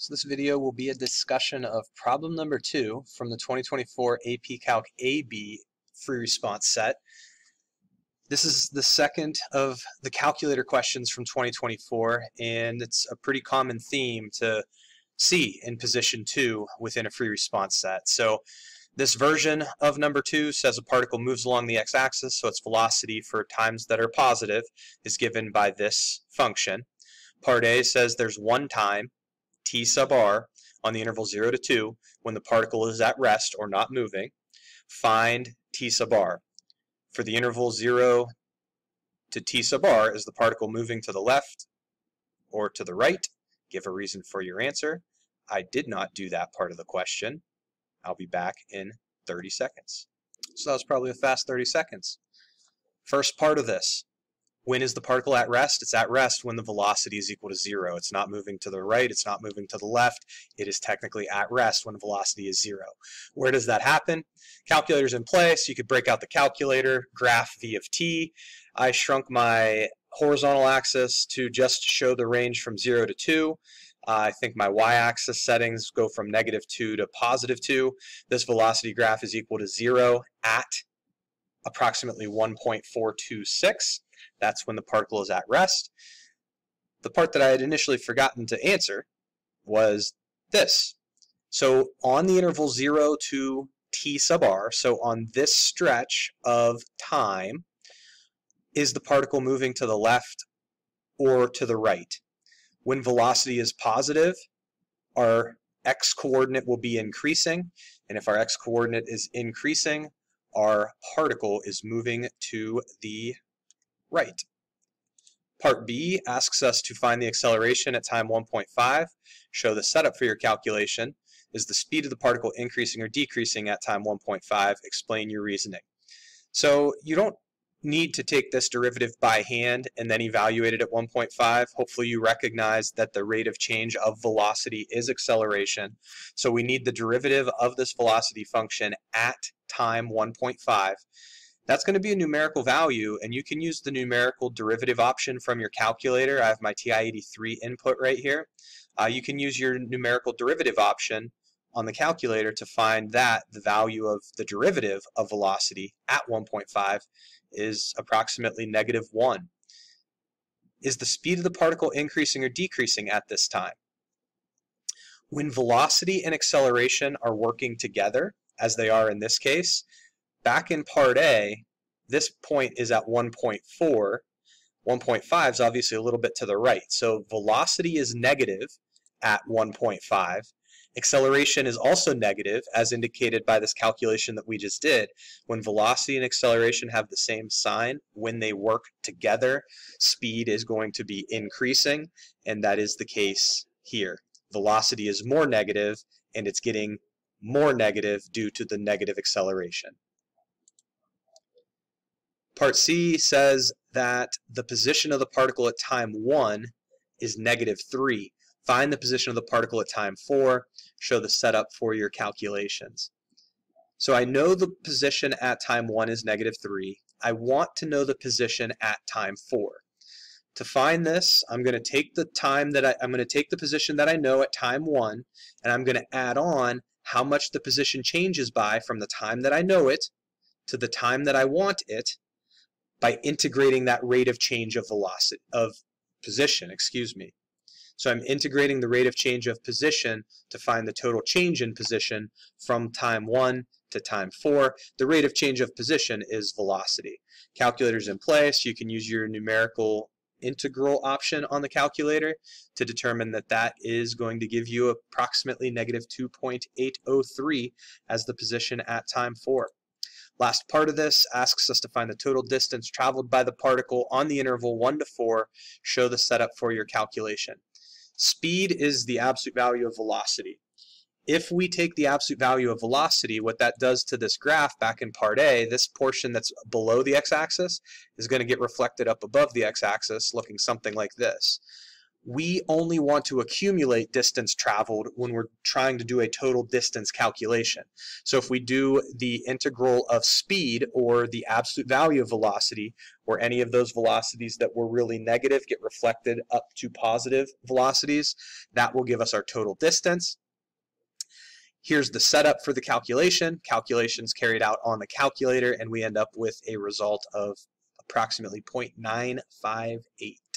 So this video will be a discussion of problem number two from the 2024 AP Calc AB free response set. This is the second of the calculator questions from 2024 and it's a pretty common theme to see in position two within a free response set. So this version of number two says a particle moves along the x-axis so its velocity for times that are positive is given by this function. Part A says there's one time t sub r on the interval 0 to 2 when the particle is at rest or not moving, find t sub r. For the interval 0 to t sub r, is the particle moving to the left or to the right? Give a reason for your answer. I did not do that part of the question. I'll be back in 30 seconds. So that was probably a fast 30 seconds. First part of this, when is the particle at rest? It's at rest when the velocity is equal to zero. It's not moving to the right, it's not moving to the left. It is technically at rest when velocity is zero. Where does that happen? Calculator's in place. You could break out the calculator, graph v of t. I shrunk my horizontal axis to just show the range from zero to two. Uh, I think my y-axis settings go from negative 2 to positive 2. This velocity graph is equal to 0 at approximately 1.426. That's when the particle is at rest. The part that I had initially forgotten to answer was this. So on the interval 0 to t sub r, so on this stretch of time, is the particle moving to the left or to the right? When velocity is positive, our x-coordinate will be increasing, and if our x-coordinate is increasing, our particle is moving to the right. Part B asks us to find the acceleration at time 1.5. Show the setup for your calculation. Is the speed of the particle increasing or decreasing at time 1.5? Explain your reasoning. So you don't need to take this derivative by hand and then evaluate it at 1.5. Hopefully you recognize that the rate of change of velocity is acceleration. So we need the derivative of this velocity function at time 1.5. That's going to be a numerical value, and you can use the numerical derivative option from your calculator. I have my TI-83 input right here. Uh, you can use your numerical derivative option on the calculator to find that the value of the derivative of velocity at 1.5 is approximately negative 1. Is the speed of the particle increasing or decreasing at this time? When velocity and acceleration are working together, as they are in this case, back in part A, this point is at 1.4. 1.5 is obviously a little bit to the right. So velocity is negative at 1.5. Acceleration is also negative, as indicated by this calculation that we just did. When velocity and acceleration have the same sign, when they work together, speed is going to be increasing, and that is the case here. Velocity is more negative, and it's getting more negative due to the negative acceleration. Part C says that the position of the particle at time 1 is negative 3. Find the position of the particle at time 4. Show the setup for your calculations. So I know the position at time 1 is negative 3. I want to know the position at time 4. To find this, I'm going to take the time that I, I'm going to take the position that I know at time 1 and I'm going to add on how much the position changes by from the time that I know it to the time that I want it by integrating that rate of change of velocity of position, excuse me. So I'm integrating the rate of change of position to find the total change in position from time 1 to time 4. The rate of change of position is velocity. Calculator's in place. You can use your numerical integral option on the calculator to determine that that is going to give you approximately negative 2.803 as the position at time 4. Last part of this asks us to find the total distance traveled by the particle on the interval 1 to 4. Show the setup for your calculation. Speed is the absolute value of velocity. If we take the absolute value of velocity, what that does to this graph back in part A, this portion that's below the x-axis is going to get reflected up above the x-axis looking something like this. We only want to accumulate distance traveled when we're trying to do a total distance calculation. So if we do the integral of speed or the absolute value of velocity, or any of those velocities that were really negative get reflected up to positive velocities, that will give us our total distance. Here's the setup for the calculation. Calculations carried out on the calculator, and we end up with a result of approximately 0.958.